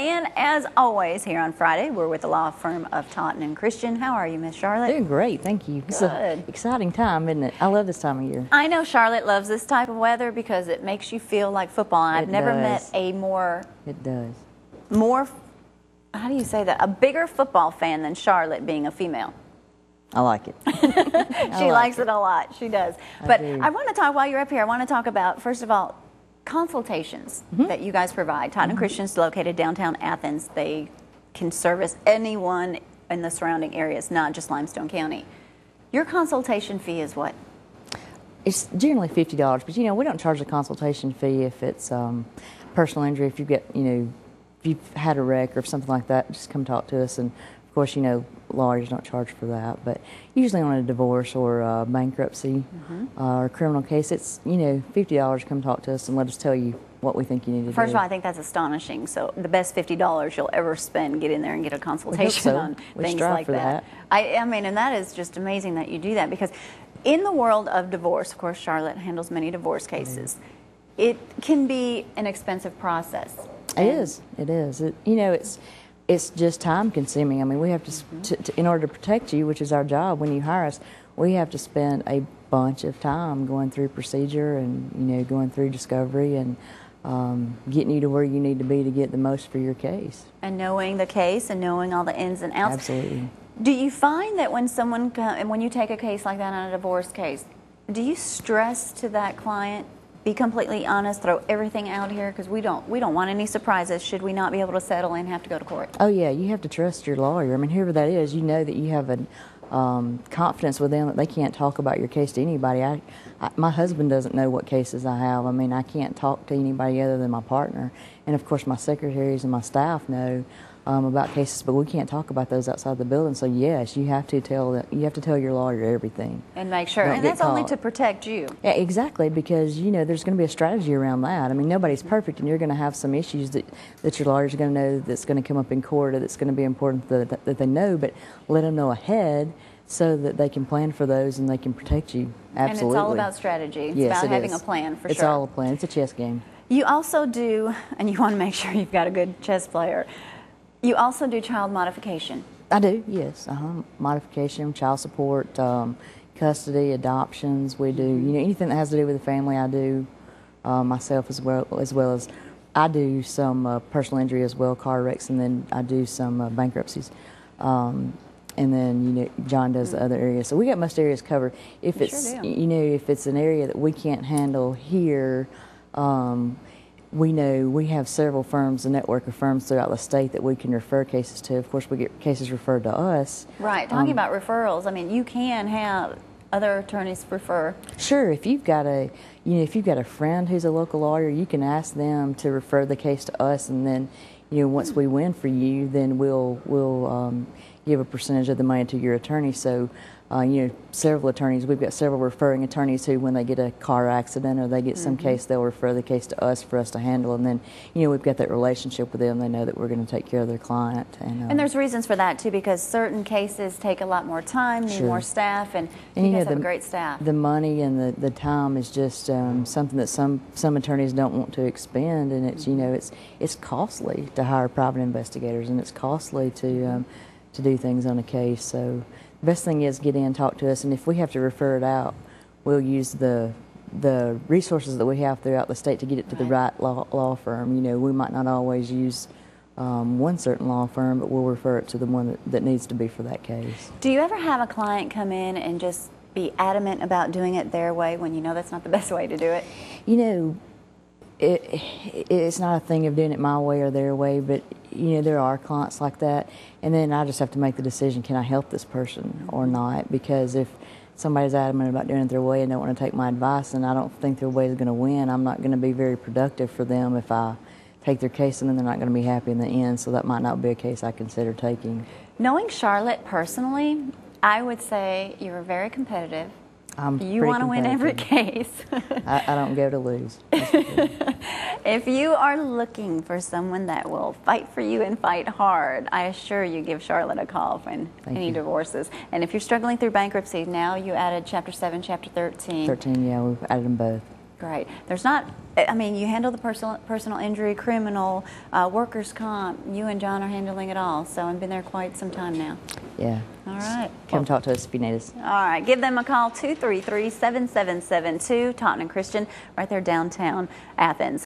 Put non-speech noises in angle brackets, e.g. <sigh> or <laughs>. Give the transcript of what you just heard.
And as always, here on Friday, we're with the law firm of Totten and Christian. How are you, Miss Charlotte? Doing great, thank you. It's an exciting time, isn't it? I love this time of year. I know Charlotte loves this type of weather because it makes you feel like football. And I've It never does. met a more, It does. more, how do you say that? A bigger football fan than Charlotte being a female. I like it. <laughs> she like likes it. a lot. She does. I but do. I want to talk while you're up here. I want to talk about first of all consultations Mm-hmm. that you guys provide. Totten Christian's located downtown Athens. They can service anyone in the surrounding areas, not just Limestone County. Your consultation fee is what? It's generally fifty dollars, but you know we don't charge a consultation fee if it's um, personal injury. If you get you know if you've had a wreck or something like that, just come talk to us. And of course, you know lawyers don't charge for that, but usually on a divorce or uh, bankruptcy uh, or criminal case, it's you know fifty dollars. Come talk to us and let us tell you what we think you need to First do. of all, I think that's astonishing. So the best fifty dollars you'll ever spend, get in there and get a consultation so. on We things like for that. I, I mean, and that is just amazing that you do that because in the world of divorce, of course, Charlotte handles many divorce cases. It can be an expensive process. It is. It is. It, you know, it's it's just time consuming. I mean, we have to, s to, to in order to protect you, which is our job. When you hire us, we have to spend a bunch of time going through procedure and you know going through discovery and um, getting you to where you need to be to get the most for your case. And knowing the case and knowing all the ins and outs. Absolutely. Do you find that when someone and when you take a case like that on a divorce case, do you stress to that client, be completely honest, throw everything out here because we don't we don't want any surprises should we not be able to settle and have to go to court? Oh yeah, you have to trust your lawyer. I mean, whoever that is, you know that you have a um, confidence with them that they can't talk about your case to anybody. I, I, my husband doesn't know what cases I have. I mean, I can't talk to anybody other than my partner, and of course, my secretaries and my staff know. Um, about cases, but we can't talk about those outside the building. So yes, you have to tell that you have to tell your lawyer everything. And make sure, Don't and that's only to protect you. Yeah, exactly, because you know there's going to be a strategy around that. I mean, nobody's perfect, and you're going to have some issues that, that your lawyer's going to know that's going to come up in court, or that's going to be important that, that they know. But let them know ahead so that they can plan for those and they can protect you. Absolutely. And it's all about strategy. It's yes, about it having is. a plan for it's sure. all a plan. It's a chess game. You also do, and you want to make sure you've got a good chess player. You also do child modification. I do, yes. Uh-huh. Modification, child support, um, custody, adoptions. We do, you know, anything that has to do with the family. I do uh, myself as well as well as I do some uh, personal injury as well, car wrecks, and then I do some uh, bankruptcies. Um, and then you know John does the other areas, so we got most areas covered. If We it's sure do. you know if it's an area that we can't handle here, um, we know we have several firms, a network of firms throughout the state that we can refer cases to. Of course, we get cases referred to us. Right. Talking Um, about referrals, I mean, you can have other attorneys refer. Sure, if you've got a you know if you've got a friend who's a local lawyer, you can ask them to refer the case to us, and then you know once we win for you, then we'll we'll um, give a percentage of the money to your attorney. So. Uh, you know, several attorneys. We've got several referring attorneys who, when they get a car accident or they get some case, they'll refer the case to us for us to handle. And then, you know, we've got that relationship with them. They know that we're going to take care of their client. And, um, And there's reasons for that too, because certain cases take a lot more time, need Sure. more staff, and, And you you know, have a great staff. The money and the, the time is just um, something that some, some attorneys don't want to expend, and it's you know it's it's costly to hire private investigators, and it's costly to um, to do things on a case. So the best thing is get in, talk to us, and if we have to refer it out, we'll use the the resources that we have throughout the state to get it to the Right. right law, law firm. You know, we might not always use um, one certain law firm, but we'll refer it to the one that, that needs to be for that case. Do you ever have a client come in and just be adamant about doing it their way when you know that's not the <laughs> best way to do it? you know, it, it's not a thing of doing it my way or their way, but you know, there are clients like that, and then I just have to make the decision: can I help this person or not? Because if somebody's adamant about doing it their way and don't want to take my advice, and I don't think their way is going to win, I'm not going to be very productive for them if I take their case and then they're not going to be happy in the end. So that might not be a case I consider taking. Knowing Charlotte personally, I would say you're very competitive. I'm You want to win every case. <laughs> I, I don't go to lose. That's for sure. <laughs> if you are looking for someone that will fight for you and fight hard, I assure you give Charlotte a call for any you. divorces. And if you're struggling through bankruptcy, now you added Chapter 7, Chapter 13. 13, yeah, we've added them both. Great. There's not, I mean, you handle the personal, personal injury, criminal, uh, workers' comp. You and John are handling it all. So I've been there quite some time now. Yeah. All right. Come talk to us if you need us. All right. Give them a call 233 7772, Totten Christian, right there downtown Athens.